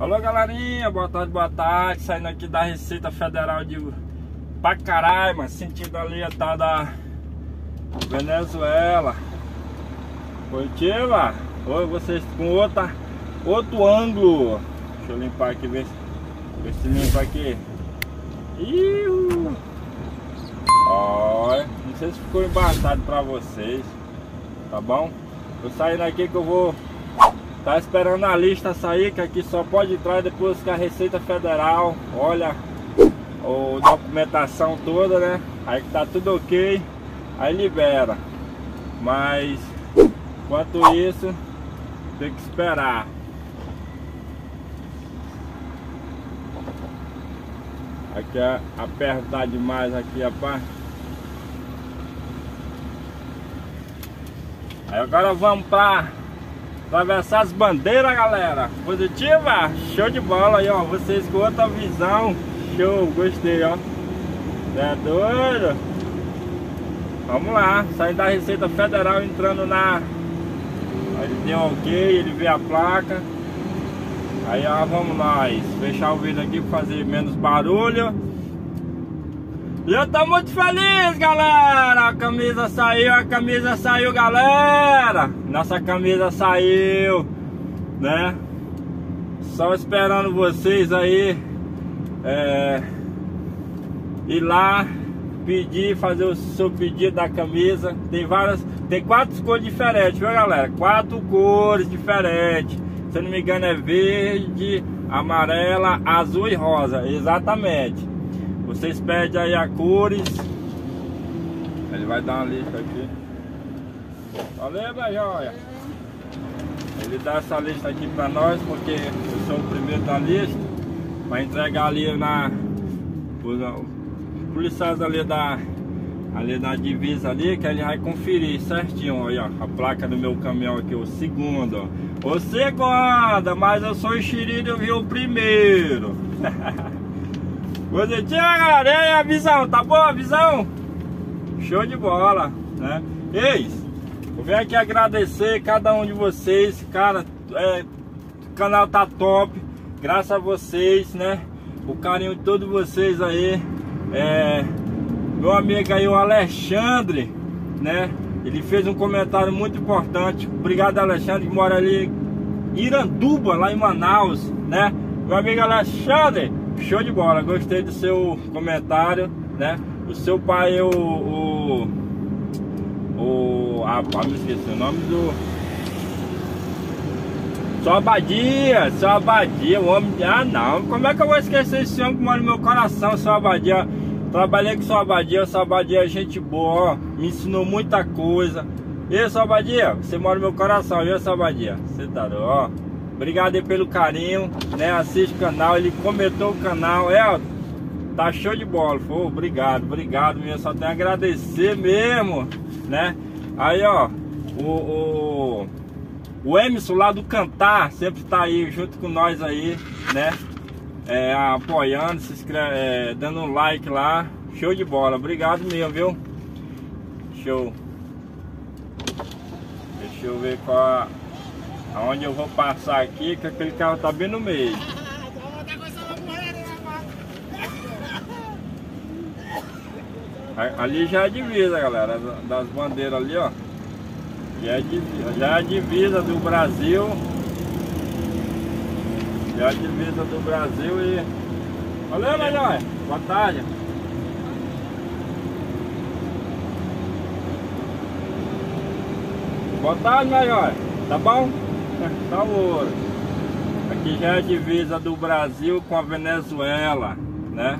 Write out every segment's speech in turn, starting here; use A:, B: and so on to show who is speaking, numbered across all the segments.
A: Alô galerinha, boa tarde, boa tarde, saindo aqui da Receita Federal de Pacaraima, sentido ali a tal da Venezuela. Positiva? Oi, vocês com outra, outro ângulo. Deixa eu limpar aqui, ver, ver se limpa aqui. Iu. Olha, não sei se ficou embaçado pra vocês, tá bom? Tô saindo aqui que eu vou Tá esperando a lista sair, que aqui só pode entrar depois que a Receita Federal olha a documentação toda, né? Aí que tá tudo ok, aí libera. Mas enquanto isso, tem que esperar. Aqui é apertar demais aqui parte. Aí agora vamos para Atravessar as bandeiras, galera. Positiva? Show de bola aí, ó. Vocês com outra visão. Show, gostei, ó. É doido? Vamos lá. Saindo da Receita Federal, entrando na... Ele deu ok, ele vê a placa. Aí, ó, vamos nós. Fechar o vídeo aqui para fazer menos barulho. E eu tô muito feliz, galera! A camisa saiu, a camisa saiu, galera! Nossa camisa saiu, né? Só esperando vocês aí é, ir lá pedir, fazer o seu pedido da camisa. Tem várias, tem quatro cores diferentes, viu, galera? Quatro cores diferentes. Se eu não me engano é verde, amarela, azul e rosa, exatamente. Vocês pedem aí a cores. Ele vai dar uma lista aqui. Valeu, joia. Ele dá essa lista aqui pra nós, porque eu sou o primeiro da lista. Vai entregar ali na... Os policiais ali da... Ali na divisa ali, que ele vai conferir certinho, olha, a placa do meu caminhão aqui, o segundo, ó. O segundo, mas eu sou enxerido, eu vi o primeiro. Positiva, galera. E aí, a visão? Tá boa a visão? Show de bola, né? Eis, eu venho aqui agradecer cada um de vocês, cara. É, o canal tá top. Graças a vocês, né? O carinho de todos vocês aí. É, meu amigo aí, o Alexandre, né? Ele fez um comentário muito importante. Obrigado, Alexandre, que mora ali em Iranduba, lá em Manaus, né? Meu amigo Alexandre, Show de bola, gostei do seu comentário, né? O seu pai é o. o, o ah, me esqueci o nome do. Só Abadia, só Abadia, o homem. Ah, não, como é que eu vou esquecer esse homem que mora no meu coração, só Abadia? Trabalhei com sua Abadia, é gente boa, ó, me ensinou muita coisa. E sua Abadia, você mora no meu coração, viu, Abadia? Você tá, ó. Obrigado aí pelo carinho, né? Assiste o canal, ele comentou o canal. É, tá show de bola. Pô, obrigado, obrigado mesmo. Só tenho a agradecer mesmo, né? Aí, ó, o, o, o Emerson lá do Cantar sempre tá aí junto com nós aí, né? É, apoiando, se inscreve, é, dando um like lá. Show de bola, obrigado mesmo, viu? Show. Deixa eu ver qual a Aonde eu vou passar aqui, que aquele carro tá bem no meio. Ali já é divisa, galera, das bandeiras ali, ó. Já é divisa, já é divisa do Brasil. Já é a divisa do Brasil e... Valeu, melhor. Boa tarde. Boa tarde, melhor. Tá bom? Ouro. Aqui já é a divisa do Brasil com a Venezuela, né?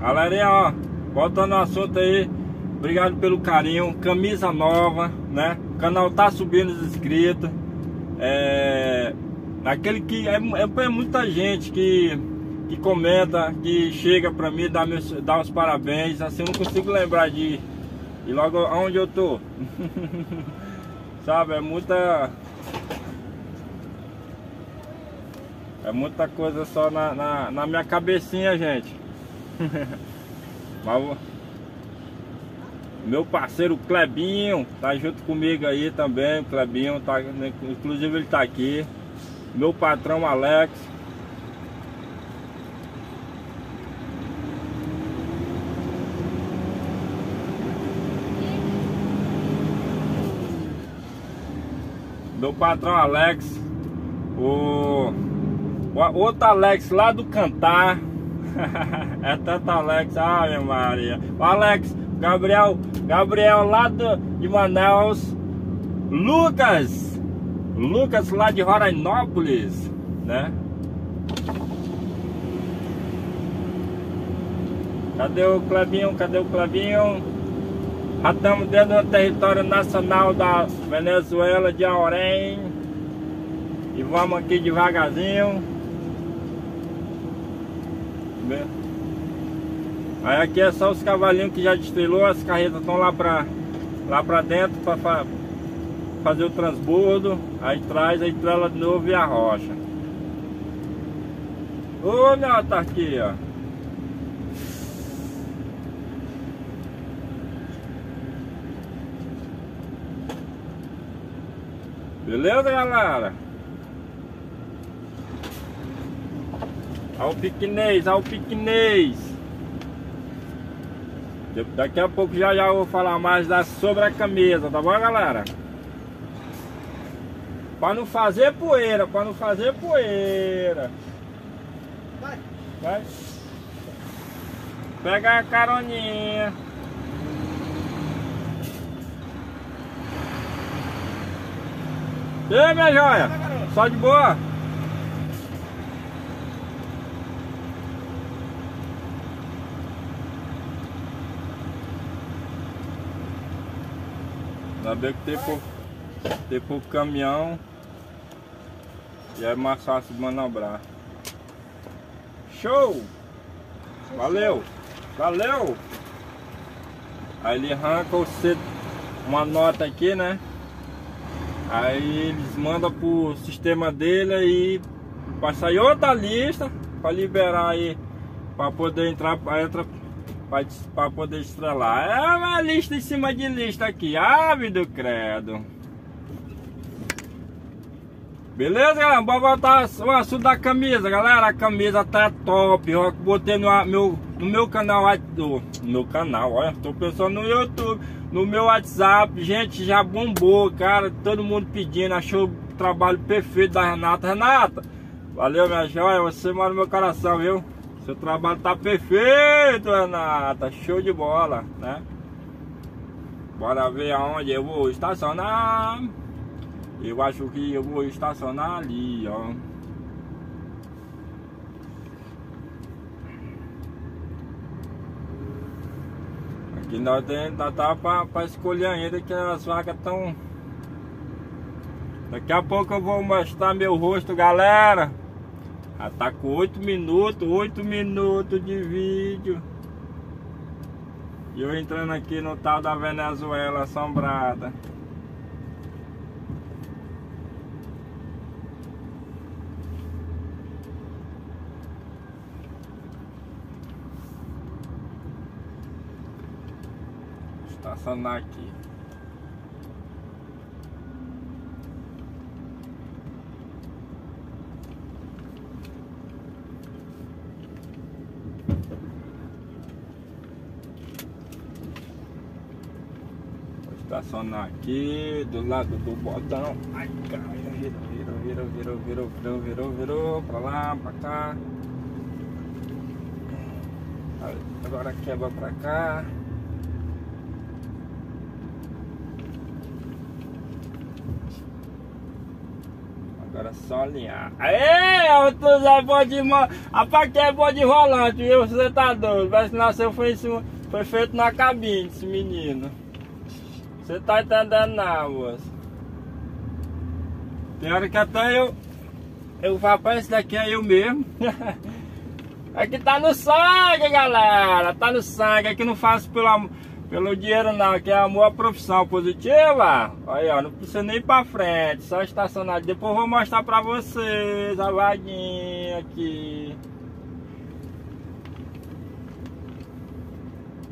A: Galerinha, ó, voltando ao assunto aí, obrigado pelo carinho, camisa nova, né? O canal tá subindo os inscritos. É, aquele que é, é, é muita gente que, que comenta, que chega pra mim, dá, meus, dá os parabéns, assim, eu não consigo lembrar de e logo onde eu tô Sabe, é muita É muita coisa só na, na, na minha cabecinha, gente Mas Meu parceiro Clebinho, tá junto comigo aí também, o Clebinho, tá, inclusive ele tá aqui. Meu patrão Alex. Meu patrão Alex. O, o outro Alex lá do Cantar. é tanto Alex, minha Maria. O Alex, Gabriel, Gabriel lá do, de Manaus. Lucas, Lucas lá de Rorainópolis, né? Cadê o Clebinho? Cadê o Clebinho? Estamos dentro do território nacional da Venezuela de Aurém. E vamos aqui devagarzinho. Aí aqui é só os cavalinhos que já destilou, as carretas estão lá pra, lá pra dentro para fa fazer o transbordo. Aí traz, aí trela de novo e a rocha. Ô meu, tá aqui, ó. Beleza, galera? Ao piquenês, ao piquenês. Daqui a pouco já já vou falar mais da sobre a camisa, tá bom, galera? Para não fazer poeira, para não fazer poeira. Vai. Vai. Pega a caroninha. E aí, minha joia? Só de boa? Ainda bem que tem pouco, tem pouco caminhão e é mais fácil de manobrar. Show! Valeu! Valeu! Aí ele arranca uma nota aqui, né? Aí eles mandam pro sistema dele aí vai sair outra lista para liberar aí para poder entrar entra para poder estrelar. É uma lista em cima de lista aqui, ave do credo. Beleza, galera? Vamos botar o assunto da camisa, galera. A camisa tá top. Eu botei no meu, no meu canal, no meu canal, olha, tô pensando no YouTube, no meu WhatsApp. Gente, já bombou, cara. Todo mundo pedindo, achou o trabalho perfeito da Renata. Renata, valeu, minha joia. Você mora no meu coração, viu? Seu trabalho tá perfeito, Renata. Show de bola, né? Bora ver aonde eu vou estacionar. Eu acho que eu vou estacionar ali, ó. Aqui nós ainda tá pra escolher ainda que as vagas estão. Daqui a pouco eu vou mostrar meu rosto, galera. Já tá com 8 minutos, 8 minutos de vídeo. E eu entrando aqui no tal da Venezuela assombrada. estacionar aqui. Estacionar tá aqui do lado do botão. Ai, cara, virou, virou, virou, virou, virou, virou, virou, pra lá, pra cá. Agora quebra pra cá. É só alinhar. Aê, o Zé bom de mão. Rapaz, que é bom de rolante, viu? Você tá doido. Que nasceu foi, foi feito na cabine, esse menino. Você tá entendendo não, moço. Tem hora que até eu. Eu falo, rapaz, esse daqui é eu mesmo. Aqui tá no sangue, galera. Tá no sangue. Aqui não faço pelo, pelo dinheiro não. Aqui é amor à profissão positiva. Olha, ó, não precisa nem ir pra frente. Só estacionar. Depois eu vou mostrar pra vocês a vaguinha aqui.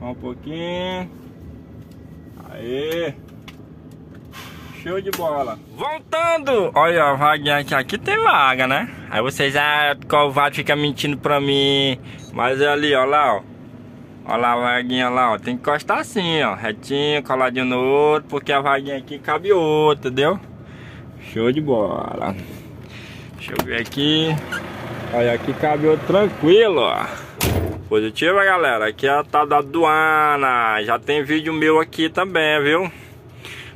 A: Um pouquinho. Aí. Show de bola. Voltando. Olha a vaguinha aqui. Aqui tem vaga, né? Aí vocês, ah, Covarde fica mentindo pra mim. Mas é ali, ó lá, ó. Olha lá a vaguinha lá, ó. Tem que encostar assim, ó. Retinho, coladinho no outro. Porque a vaguinha aqui cabe outra, entendeu? Show de bola. Deixa eu ver aqui. Olha, aqui cabe outro tranquilo, ó. Positiva, galera. Aqui é a tal da aduana. Já tem vídeo meu aqui também, viu?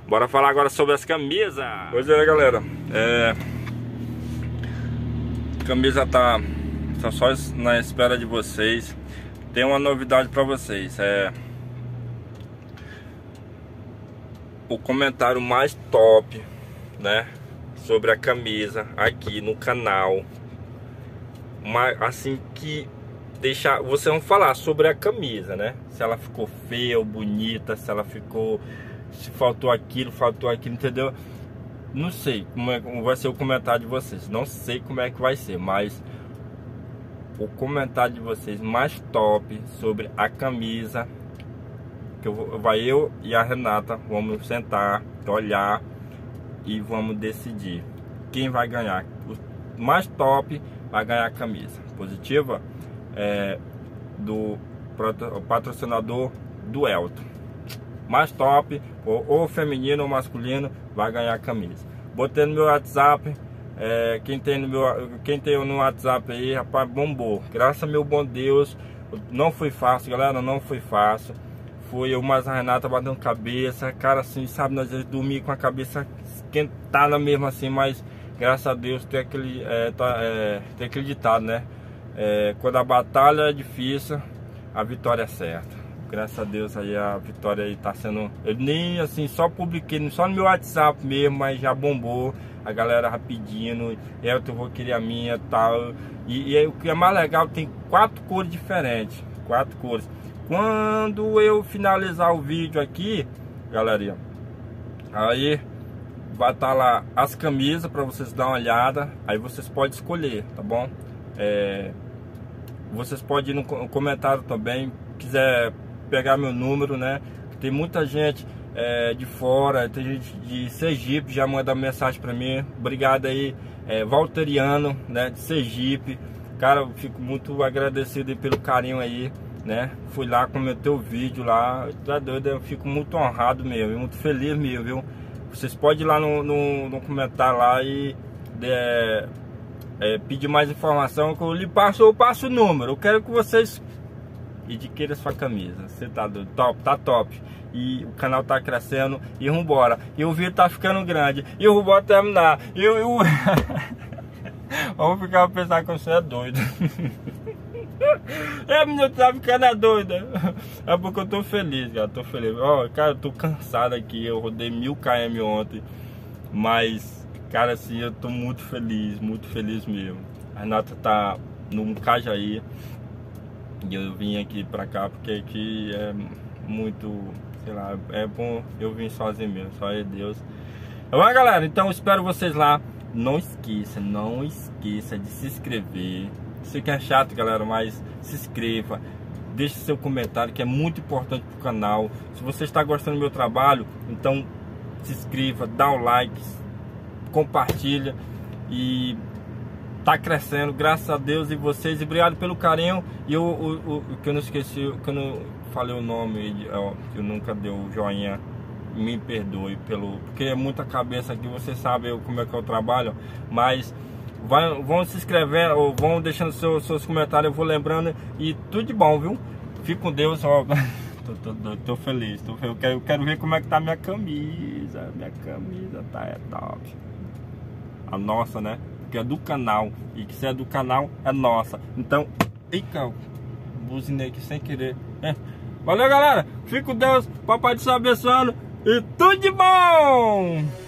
A: Bora falar agora sobre as camisas. Pois é, galera. É... Camisa tá, tá só na espera de vocês. Tem uma novidade para vocês. É o comentário mais top, né, sobre a camisa aqui no canal. Mas assim que deixar, vocês vão falar sobre a camisa, né? Se ela ficou feia ou bonita, se ela ficou se faltou aquilo, faltou aquilo, entendeu? Não sei como, é, como vai ser o comentário de vocês. Não sei como é que vai ser, mas o comentário de vocês mais top sobre a camisa que eu, vai eu e a Renata vamos sentar, olhar e vamos decidir quem vai ganhar. O mais top vai ganhar a camisa positiva é, do patrocinador do Elton mais top, ou, ou feminino ou masculino, vai ganhar a camisa. Botei no meu WhatsApp, é, quem, tem no meu, quem tem no WhatsApp aí, rapaz, bombou. Graças a meu bom Deus, não foi fácil, galera, não foi fácil. Foi eu mais a Renata batendo cabeça, cara, assim, sabe, nós dormir com a cabeça esquentada mesmo assim, mas graças a Deus tem aquele, é, tá, é, tem aquele ditado, né? É, quando a batalha é difícil, a vitória é certa graças a Deus aí a vitória aí tá sendo. Eu nem assim, só publiquei, só no meu WhatsApp mesmo, mas já bombou. A galera rapidinho, eu vou querer a minha tal. E, e aí, o que é mais legal, tem quatro cores diferentes. Quatro cores. Quando eu finalizar o vídeo aqui, galerinha, aí vai estar tá lá as camisas para vocês dar uma olhada. Aí vocês podem escolher, tá bom? É, vocês podem ir no comentário também, quiser pegar meu número, né? Tem muita gente é, de fora, tem gente de Sergipe já manda mensagem para mim. Obrigado aí, é, Valteriano, né? De Sergipe. Cara, eu fico muito agradecido pelo carinho aí, né? Fui lá, comentei o vídeo lá. Tá doido, eu fico muito honrado mesmo, muito feliz mesmo, viu? Vocês podem ir lá no, no, no comentário lá e é, é, pedir mais informação que eu lhe passo, eu passo o número. Eu quero que vocês e adquira sua camisa. Você tá do top, tá top. E o canal tá crescendo e vambora. E o vídeo tá ficando grande. E o vou terminar. E eu. eu... Vamos ficar pensar que você é doido. É, menino, tá ficando é doida. É porque eu tô feliz, cara. Tô feliz. Ó, oh, cara, eu tô cansado aqui. Eu rodei mil km ontem. Mas, cara, assim, eu tô muito feliz, muito feliz mesmo. A Renata tá no Cajaí. E eu vim aqui pra cá porque aqui é muito, sei lá, é bom eu vim sozinho mesmo, só é Deus. Então, galera, então espero vocês lá. Não esqueça, não esqueça de se inscrever. Sei que é chato, galera, mas se inscreva. Deixe seu comentário que é muito importante pro canal. Se você está gostando do meu trabalho, então se inscreva, dá o like, compartilha e tá crescendo, graças a Deus e vocês. E obrigado pelo carinho. E eu, o, o, que eu não esqueci, que eu não falei o nome, que eu nunca deu o joinha. Me perdoe pelo. Porque é muita cabeça aqui, você sabe como é que eu trabalho. Mas vai, vão se inscrevendo ou vão deixando seus, seus comentários, eu vou lembrando. E tudo de bom, viu? Fique com Deus, ó. tô, tô, tô, feliz, tô, eu, quero, eu quero ver como é que tá minha camisa. Minha camisa tá é top. A nossa, né? Que é do canal. E que se é do canal, é nossa. Então, eita, buzinei aqui sem querer. É. Valeu, galera. Fico com Deus. Papai te abençoando. E tudo de bom!